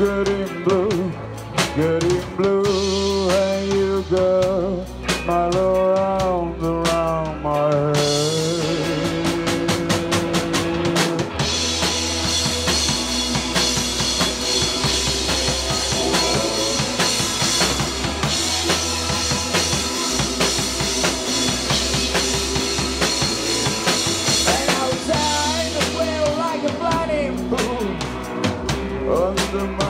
getting blue, getting blue, and you go my little round around my head. And outside, the like a blinding moon under my